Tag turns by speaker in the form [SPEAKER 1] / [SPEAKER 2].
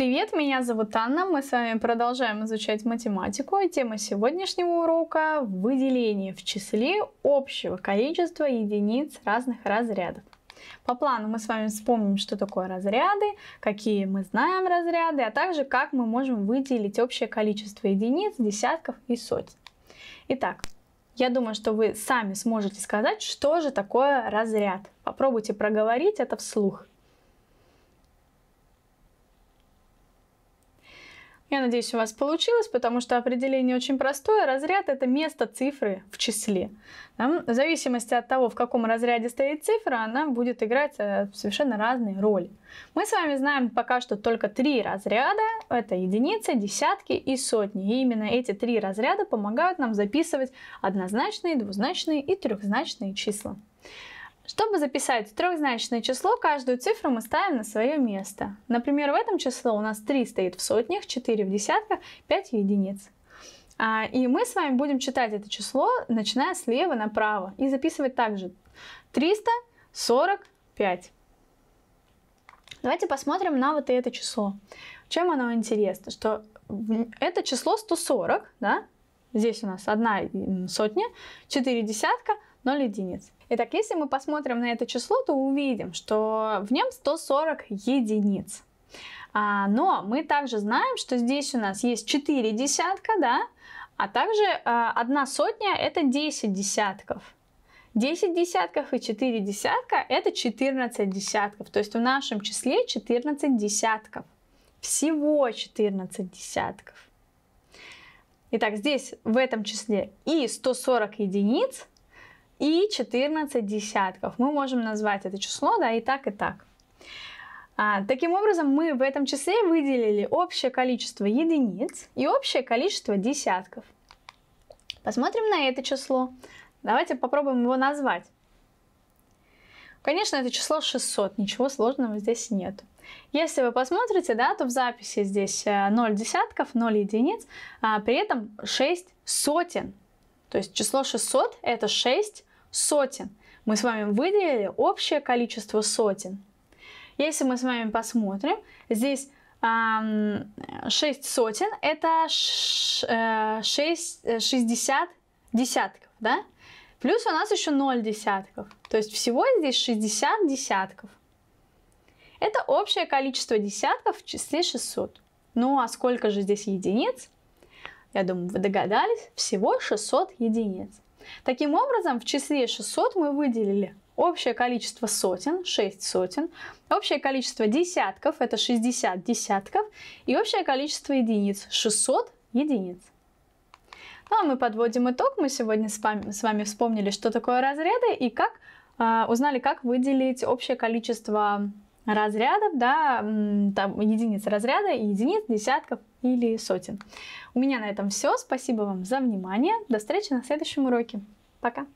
[SPEAKER 1] Привет, меня зовут Анна, мы с вами продолжаем изучать математику, тема сегодняшнего урока – выделение в числе общего количества единиц разных разрядов. По плану мы с вами вспомним, что такое разряды, какие мы знаем разряды, а также как мы можем выделить общее количество единиц, десятков и сотен. Итак, я думаю, что вы сами сможете сказать, что же такое разряд. Попробуйте проговорить это вслух. Я надеюсь, у вас получилось, потому что определение очень простое. Разряд – это место цифры в числе. В зависимости от того, в каком разряде стоит цифра, она будет играть э, совершенно разные роли. Мы с вами знаем пока что только три разряда. Это единицы, десятки и сотни. И именно эти три разряда помогают нам записывать однозначные, двузначные и трехзначные числа. Чтобы записать трехзначное число, каждую цифру мы ставим на свое место. Например, в этом число у нас 3 стоит в сотнях, 4 в десятках, 5 в единиц. А, и мы с вами будем читать это число, начиная слева направо. И записывать также 345. Давайте посмотрим на вот это число. Чем оно интересно? Что это число 140, да? Здесь у нас одна сотня, 4 десятка, 0 единиц. Итак, если мы посмотрим на это число, то увидим, что в нем 140 единиц. А, но мы также знаем, что здесь у нас есть 4 десятка, да, а также а, одна сотня это 10 десятков. 10 десятков и 4 десятка это 14 десятков. То есть в нашем числе 14 десятков. Всего 14 десятков. Итак, здесь в этом числе и 140 единиц, и 14 десятков. Мы можем назвать это число, да, и так, и так. А, таким образом, мы в этом числе выделили общее количество единиц и общее количество десятков. Посмотрим на это число. Давайте попробуем его назвать. Конечно, это число 600, ничего сложного здесь нет. Если вы посмотрите, да, то в записи здесь 0 э, десятков, 0 единиц, а при этом 6 сотен. То есть число 600 это 6 сотен. Мы с вами выделили общее количество сотен. Если мы с вами посмотрим, здесь 6 сотен это 6, 60 э, десятков, да? Плюс у нас еще 0 десятков. То есть всего здесь 60 десятков. Это общее количество десятков в числе 600. Ну а сколько же здесь единиц? Я думаю, вы догадались, всего 600 единиц. Таким образом, в числе 600 мы выделили общее количество сотен, 6 сотен, общее количество десятков, это 60 десятков, и общее количество единиц, 600 единиц. Ну а мы подводим итог. Мы сегодня с вами, вспомнили, что такое разряды и как э, узнали, как выделить общее количество разрядов, да, там единиц разряда, единиц, десятков или сотен. У меня на этом все. Спасибо вам за внимание. До встречи на следующем уроке. Пока!